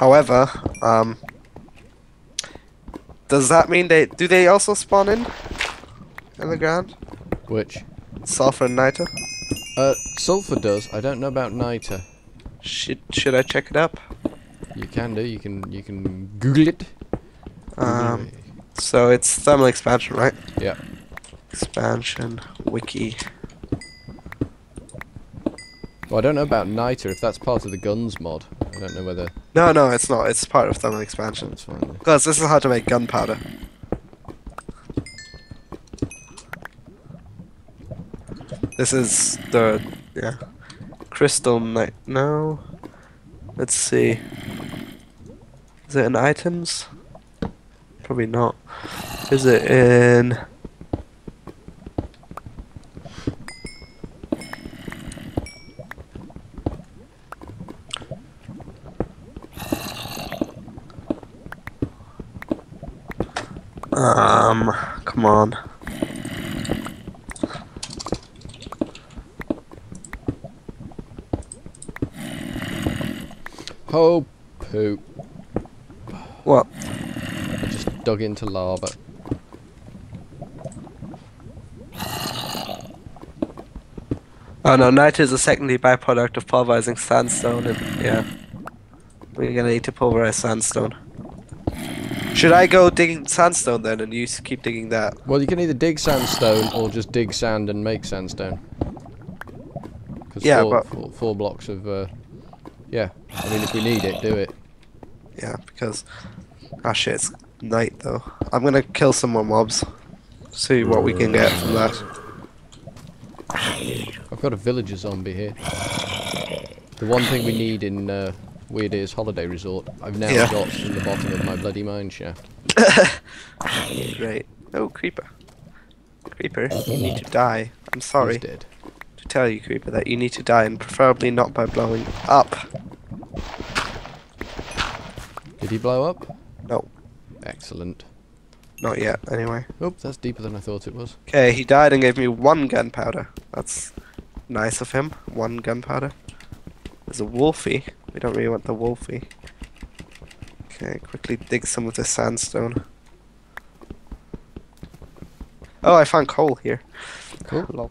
However, um, does that mean they do they also spawn in in the ground? Which? Sulfur and niter. Uh, sulfur does. I don't know about niter. Should should I check it up? You can do. You can. You can Google it. Google Um, it. so it's thermal expansion, right? Yeah. Expansion wiki. Well, I don't know about niter. If that's part of the guns mod, I don't know whether No, no, it's not. It's part of thermal expansion. Because this is how to make gunpowder. This is the yeah crystal night. No, let's see. Is it in items? Probably not. Is it in? Um, come on. Oh, poo. What? I just dug into lava. Oh no, niter is a secondary byproduct of pulverizing sandstone, and yeah, we're gonna need to pulverize sandstone. Should I go digging sandstone then, and you keep digging that? Well, you can either dig sandstone or just dig sand and make sandstone. 'Cause Yeah, four, but- four, four blocks of. Uh, yeah, I mean, if we need it, do it. Yeah, because ah shit, it's night though. I'm gonna kill some more mobs. See what we can get from that. I've got a villager zombie here. The one thing we need in uh, Weird Ears Holiday Resort, I've now Yeah. got from the bottom of my bloody mine shaft. Great. Oh, creeper. Creeper, you need to die. I'm sorry He's dead. to tell you, creeper, that you need to die, and preferably not by blowing up. Did he blow up? No, Excellent. not yet. Anyway. Oh, that's deeper than I thought it was. Okay, he died and gave me one gunpowder. That's nice of him. One gunpowder. There's a wolfie. We don't really want the wolfie. Okay, quickly dig some of the sandstone. Oh, I found coal here. Cool. Lol.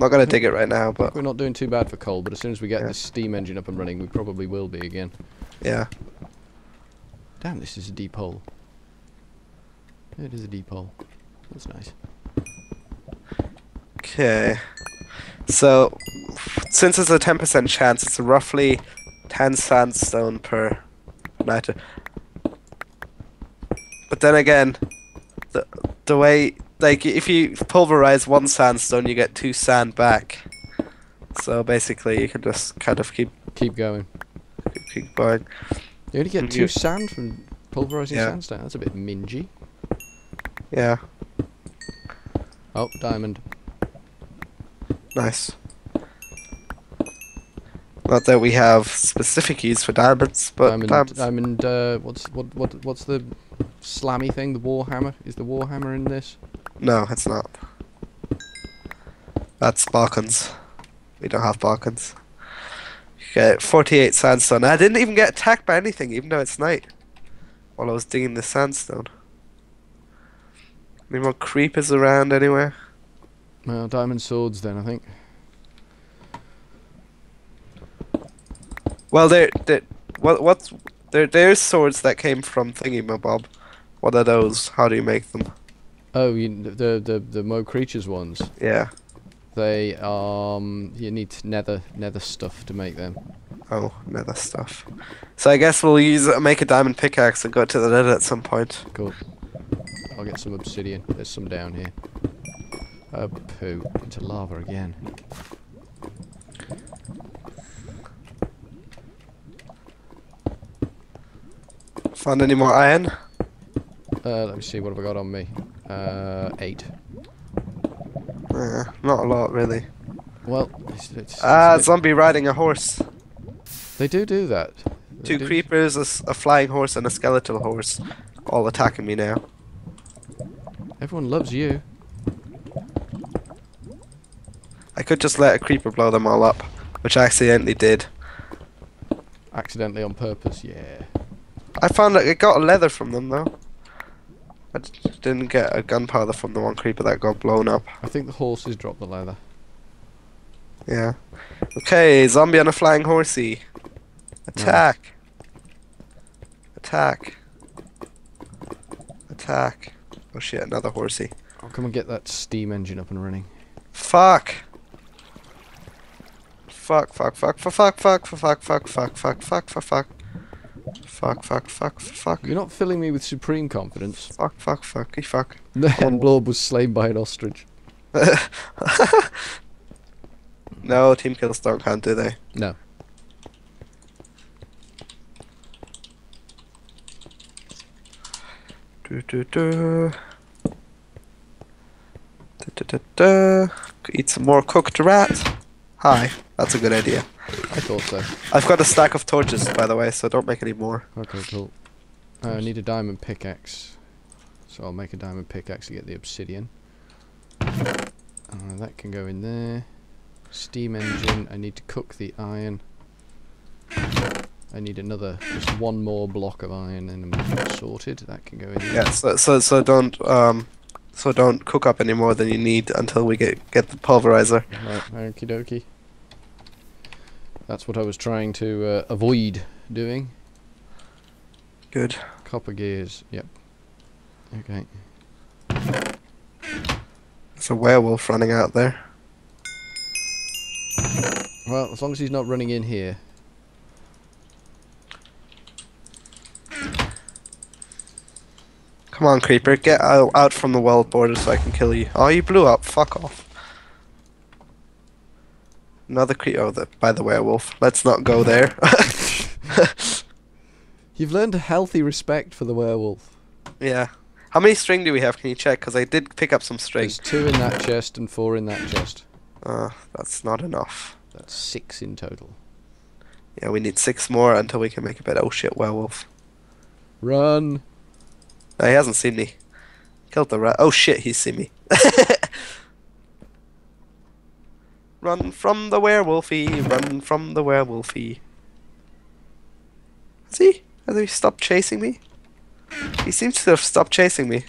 Not gonna dig it right now, but We're not doing too bad for coal, but as soon as we get Yeah. this steam engine up and running, we probably will be again. yeah. Damn, this is a deep hole. It is a deep hole. That's nice. Okay. So, since it's a 10% chance, it's roughly 10 sandstone per niter. But then again, the, the way, like, if you pulverize one sandstone, you get two sand back. So basically, you can just kind of keep Keep going. keep, keep going. You only get two you- sand from pulverizing Yeah. sandstone. That's a bit mingy. Yeah, Oh, diamond. nice. Not that we have specific use for diamonds, but diamond. diamonds. Diamond. Uh, what's what what what's the slammy thing? The warhammer. Is the warhammer in this? No, it's not. That's Balkon's. We don't have Balkon's. Okay, 48 sandstone. I didn't even get attacked by anything, even though it's night. While I was digging the sandstone. Any more creepers around anywhere? Well, diamond swords then I think. Well, there, there, what, what's, there, there's swords that came from Thingy Bob. What are those? How do you make them? Oh, you, the the the Mo creatures ones. Yeah. They um you need nether nether stuff to make them. Oh, nether stuff. So I guess we'll use make a diamond pickaxe and go to the nether at some point. Cool. I'll get some obsidian. There's some down here. Oh, poo. Into lava again. Found any more iron? Uh, let me see. What have I got on me? Uh, eight. Uh, not a lot, really. Well, it's, it's, it's Ah, a bit- zombie riding a horse. they do do that. They Two do- creepers, a flying horse, and a skeletal horse, all attacking me now. Everyone loves you. I could just let a creeper blow them all up, which I accidentally did. Accidentally on purpose, yeah. I found that it got a leather from them though. I didn't get a gunpowder from the one creeper that got blown up. I think the horses dropped the leather. Yeah. Okay, zombie on a flying horsey. Attack. Attack. Attack. Oh shit, another horsey. I'll come and get that steam engine up and running. Fuck. Fuck, fuck, fuck, fuck, fuck, fuck, fuck, fuck, fuck, fuck, fuck, fuck, fuck, fuck. Fuck, fuck, fuck, fuck, You're not filling me with supreme confidence. fuck, fuck, fucky, fuck. Then Blob was slain by an ostrich. No, team kills don't count, do they? No. Do, do, do. Da, da, da, da. Eat some more cooked rat. Hi, that's a good idea. I thought so. I've got a stack of torches, by the way, so don't make any more. Okay, cool. Uh, I need a diamond pickaxe. So I'll make a diamond pickaxe to get the obsidian. Uh, that can go in there. Steam engine. I need to cook the iron. I need another, just one more block of iron and I'm sorted. That can go in there. Yeah, so so so don't um so don't cook up any more than you need until we get get the pulverizer. Right, okie dokie. That's what I was trying to uh, avoid doing. Good. Copper gears, yep. Okay. There's a werewolf running out there. Well, as long as he's not running in here. Come on, creeper, get out, out from the world border so I can kill you. Oh, you blew up. Fuck off. Another creeper. Oh, the, by the werewolf. Let's not go there. You've learned a healthy respect for the werewolf. yeah. How many string do we have? Can you check? Because I did pick up some string. There's two in that chest and four in that chest. Uh, that's not enough. That's six in total. Yeah, we need six more until we can make a bed. Oh shit, werewolf. Run! No, he hasn't seen me. Killed the rat. Oh shit, he's seen me. run from the werewolfy, run from the werewolfy. Has he? Has he stopped chasing me? He seems to have stopped chasing me.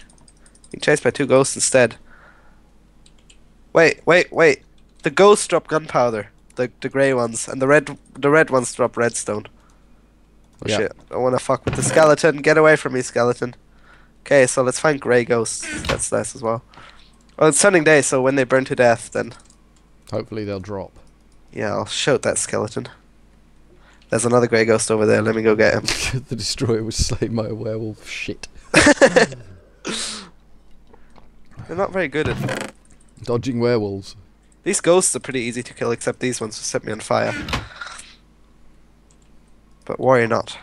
Being chased by two ghosts instead. Wait, wait, wait. The ghosts drop gunpowder. The the grey ones. And the red the red ones drop redstone. Oh Yeah. shit. I wanna fuck with the skeleton. Get away from me, skeleton. Okay, so let's find grey ghosts. That's nice as well. Well, it's sunning day, so when they burn to death, then Hopefully they'll drop. yeah, I'll shoot that skeleton. There's another grey ghost over there. Let me go get him. the destroyer was slain by a werewolf. Shit. They're not very good at. Dodging werewolves. These ghosts are pretty easy to kill, except these ones who set me on fire. But warrior not.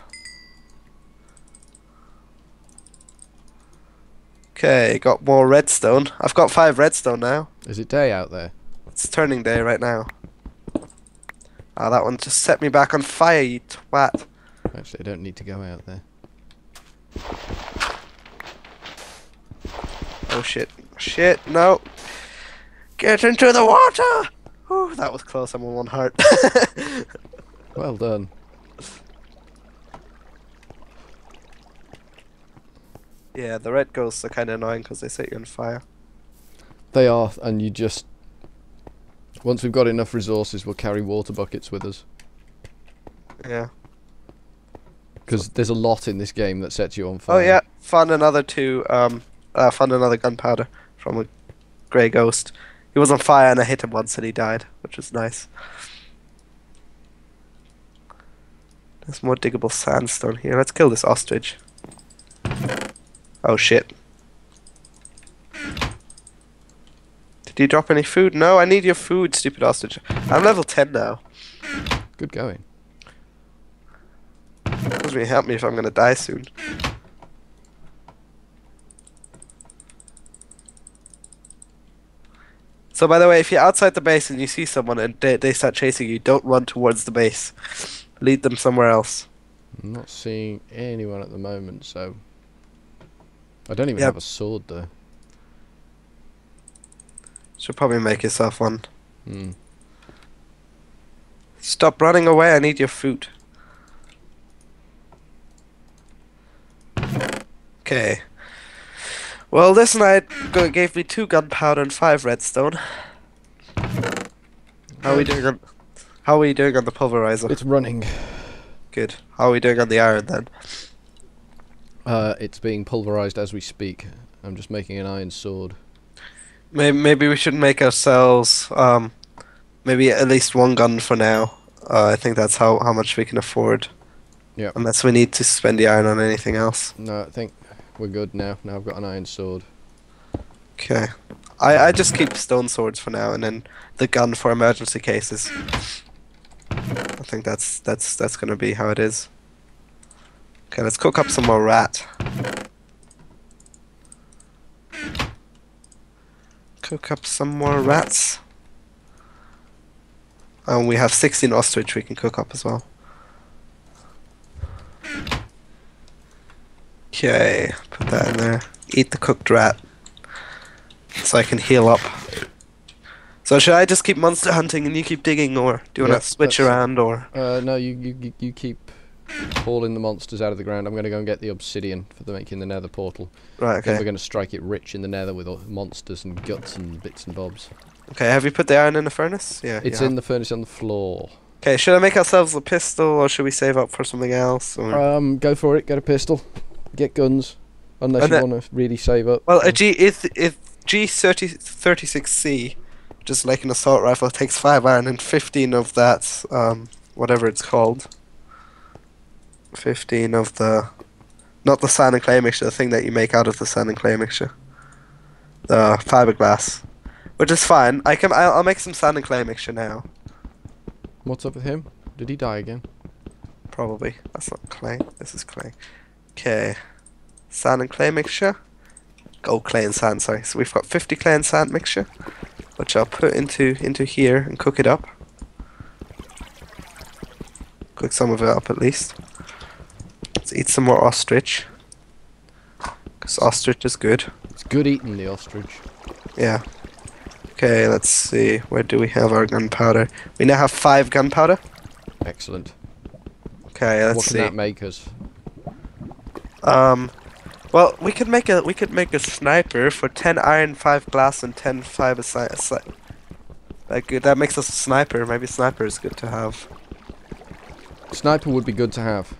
Okay, got more redstone. I've got five redstone now. Is it day out there? It's turning day right now. Ah, that one just set me back on fire, you twat. Actually, I don't need to go out there. Oh shit. Shit, no. Get into the water! Ooh, that was close, I'm on one heart. Well done. yeah, the red ghosts are kind of annoying because they set you on fire. They are, and you just. Once we've got enough resources, we'll carry water buckets with us. Yeah. Because there's a lot in this game that sets you on fire. Oh yeah, found another two, um, uh, found another gunpowder from a grey ghost. He was on fire and I hit him once and he died, which was nice. There's more diggable sandstone here. Let's kill this ostrich. Oh shit. Did you drop any food? No, I need your food, stupid ostrich. I'm level 10 now. Good going. Doesn't really help me if I'm gonna die soon. So by the way, if you're outside the base and you see someone and they, they start chasing you, don't run towards the base. Lead them somewhere else. I'm not seeing anyone at the moment, so. I don't even Yep. have a sword though. Should probably make yourself one. Hmm. Stop running away, I need your food. Okay. Well, this night gave me two gunpowder and five redstone. How are we doing on, how are we doing on the pulverizer? It's running. Good. How are we doing on the iron then? Uh, it's being pulverized as we speak. I'm just making an iron sword. Maybe maybe we should make ourselves um, maybe at least one gun for now. Uh, I think that's how how much we can afford. Yep. Unless we need to spend the iron on anything else. No, I think we're good now. Now I've got an iron sword. Okay. I I just keep stone swords for now, and then the gun for emergency cases. I think that's that's that's gonna be how it is. Okay, let's cook up some more rat. Cook up some more rats. And we have 16 ostrich we can cook up as well. Okay, put that in there. Eat the cooked rat. So I can heal up. So should I just keep monster hunting and you keep digging, or do you want to switch around, or? Uh, no, you you- you keep hauling the monsters out of the ground. I'm going to go and get the obsidian for the making the nether portal. Right, Then okay. we're going to strike it rich in the nether with all monsters and guts and bits and bobs. Okay, have you put the iron in the furnace? Yeah. It's in the furnace on the floor. Okay, should I make ourselves a pistol, or should we save up for something else? Or... Um, go for it. Get a pistol. Get guns. Unless And you want to really save up. Well, a G if if G thirty thirty six C, just like an assault rifle, takes five iron and fifteen of that, um, whatever it's called. Fifteen of the, not the sand and clay mixture, the thing that you make out of the sand and clay mixture. The fiberglass, which is fine. I can I'll, I'll make some sand and clay mixture now. What's up with him? Did he die again? Probably. That's not clay. This is clay. Okay. Sand and clay mixture. Oh, clay and sand, sorry. So we've got 50 clay and sand mixture, which I'll put into into here and cook it up. Cook some of it up at least. Let's eat some more ostrich. Because ostrich is good. It's good eating the ostrich. Yeah. Okay, let's see. Where do we have our gunpowder? We now have five gunpowder. Excellent. Okay, let's what can see. that make us? Um, well, we could make a we could make a sniper for ten iron, five glass, and ten fiber. Si- si- like uh, that makes us a sniper. Maybe sniper is good to have. Sniper would be good to have.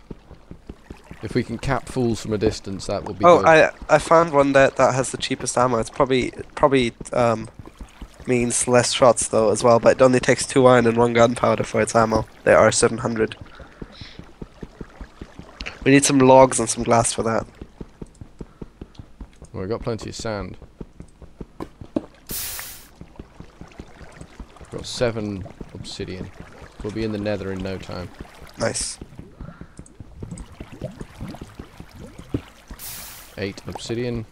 If we can cap fools from a distance, that would be oh, good. I I found one that that has the cheapest ammo. It's probably probably um means less shots though as well, but it only takes two iron and one gunpowder for its ammo. They are seven hundred. We need some logs and some glass for that. Well, we've got plenty of sand. Got seven obsidian. We'll be in the nether in no time. Nice. Eight obsidian.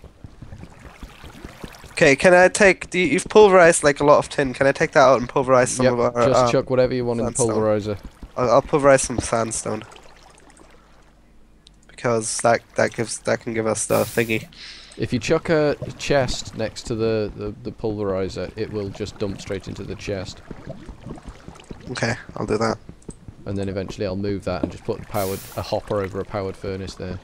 Okay, can I take? The, you, you've pulverized like a lot of tin. Can I take that out and pulverize some yep, of our? just um, chuck whatever you want in the pulverizer. I'll, I'll pulverize some sandstone because that that gives that can give us the thingy. If you chuck a chest next to the, the, the pulverizer, it will just dump straight into the chest. Okay, I'll do that. And then eventually I'll move that and just put powered a hopper over a powered furnace there.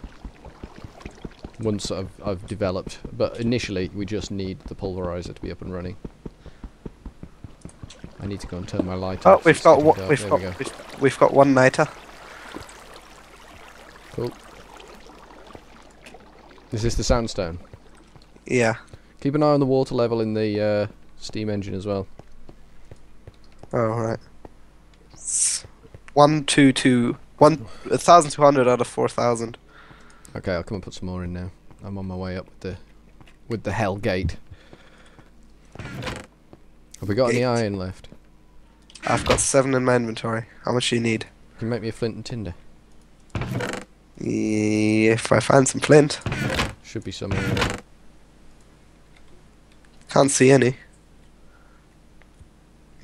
Once I've, I've developed. But initially we just need the pulverizer to be up and running. I need to go and turn my light on. Oh, off. we've it's got one. We've There got we go. we've, we've got one niter. Cool. Is this the sandstone? Yeah. Keep an eye on the water level in the uh, steam engine as well. Oh right. One two two one a thousand two hundred out of four thousand. Okay, I'll come and put some more in now. I'm on my way up with the with the hell gate. Have we got any iron left? I've got seven in my inventory. How much do you need? Can you make me a flint and tinder? If I find some flint, Should be somewhere. in there. can't see any.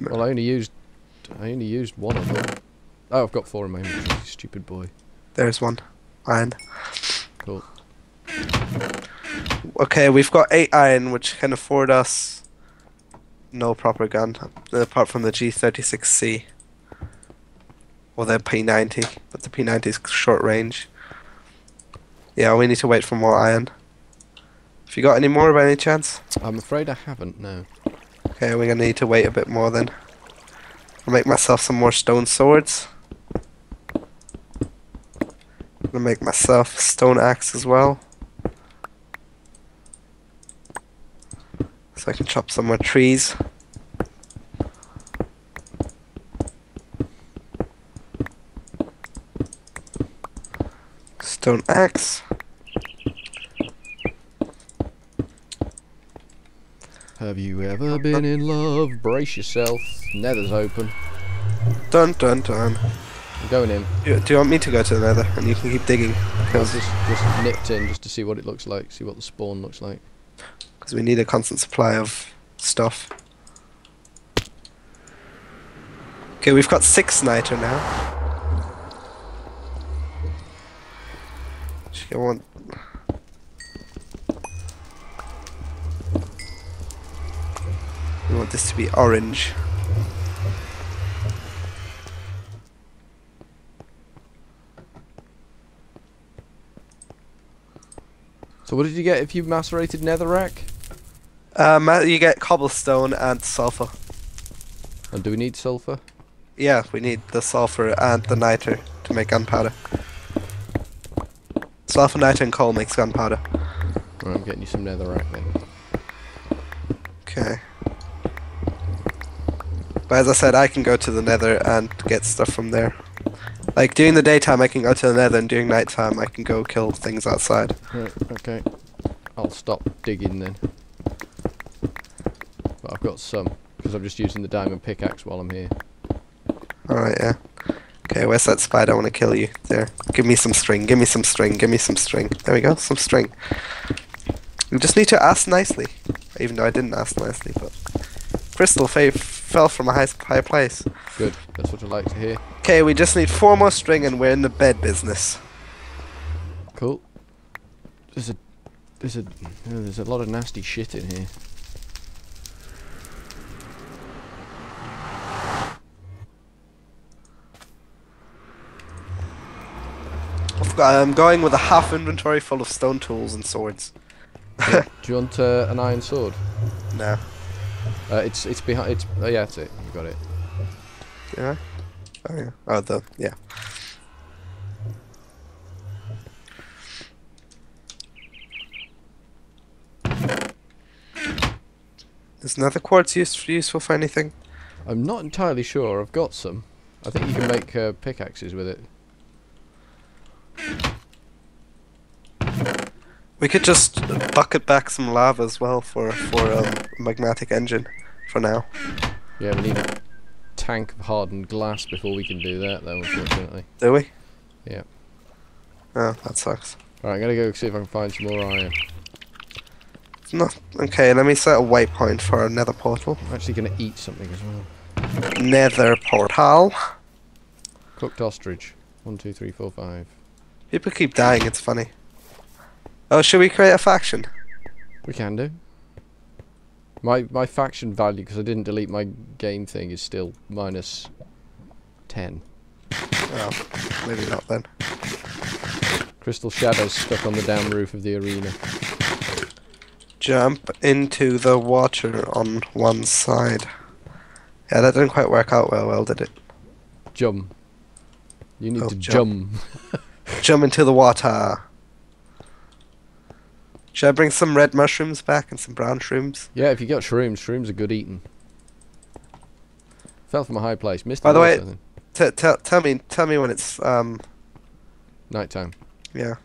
Well, I only used I only used one of them. Oh, I've got four in my inventory. Stupid boy. There's one. Iron. Cool. Okay, we've got eight iron, which can afford us no proper gun, apart from the G36C. Or the P90, but the P90 is short range. Yeah, we need to wait for more iron. Have you got any more by any chance? I'm afraid I haven't, no. Okay, we're gonna need to wait a bit more then. I'll make myself some more stone swords. I'll make myself a stone axe as well. So I can chop some more trees. Stone axe. Have you ever been in love? Brace yourself. Nether's open. Dun dun dun. I'm going in. Do you want me to go to the nether and you can keep digging? I Because just, just nipped in just to see what it looks like, see what the spawn looks like. Because we need a constant supply of stuff. Okay, we've got six niter now. I want. We want this to be orange. So what did you get if you macerated netherrack? Um, uh, you get cobblestone and sulfur. And do we need sulfur? Yeah, we need the sulfur and the niter to make gunpowder. Sulfur, niter, and coal makes gunpowder. Right, I'm getting you some netherrack then. Okay. But as I said, I can go to the nether and get stuff from there. Like during the daytime, I can go to the nether, and during nighttime, I can go kill things outside. Right, okay. I'll stop digging then. But I've got some, because I'm just using the diamond pickaxe while I'm here. Alright, yeah. Okay, where's that spider? I want to kill you. There. Give me some string, give me some string, give me some string. There we go, some string. You just need to ask nicely. Even though I didn't ask nicely, but. Crystal fell from a high, high place. Good, that's what I like to hear. Okay, we just need four more string and we're in the bed business. Cool. There's a, there's a, there's a lot of nasty shit in here. I'm going with a half inventory full of stone tools and swords. Do you want uh, an iron sword? No. Uh, it's it's behind. It's oh yeah, that's it. You got it. Yeah. Oh yeah. Oh the yeah. Is nether quartz use useful for anything? I'm not entirely sure. I've got some. I think you can make uh, pickaxes with it. We could just bucket back some lava as well for for um, a magmatic engine for now. Yeah, we need a tank of hardened glass before we can do that, though. Unfortunately. Do we? Yeah. Oh, that sucks. Alright, I'm gonna go see if I can find some more iron. Not okay. Let me set a waypoint for our nether portal. I'm actually gonna eat something as well. Nether portal. Cooked ostrich. One, two, three, four, five. People keep dying. It's funny. Oh, should we create a faction? We can do. My my faction value, because I didn't delete my game thing, is still minus ten. Oh, maybe not then. Crystal shadows stuck on the damn roof of the arena. Jump into the water on one side. Yeah, that didn't quite work out well, well, did it? Jump. You need Oh, to jump. jump. Jump into the water. Should I bring some red mushrooms back and some brown shrooms? Yeah, if you got shrooms, shrooms are good eating. Fell from a high place. Missed By the way-. T- tell tell me, tell me when it's um, Nighttime. yeah.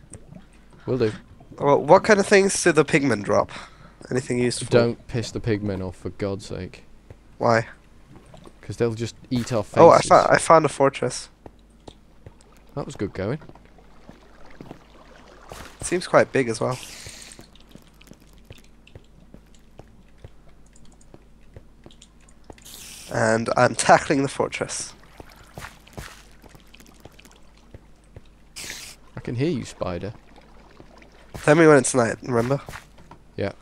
Will do. Well, what kind of things do the pigmen drop? Anything useful? Don't piss the pigmen off, for God's sake. Why? Because they'll just eat our faces. Oh, I found I found a fortress. That was good going. It Seems quite big as well. And I'm tackling the fortress. I can hear you, spider. Tell me when it's night, remember? Yeah.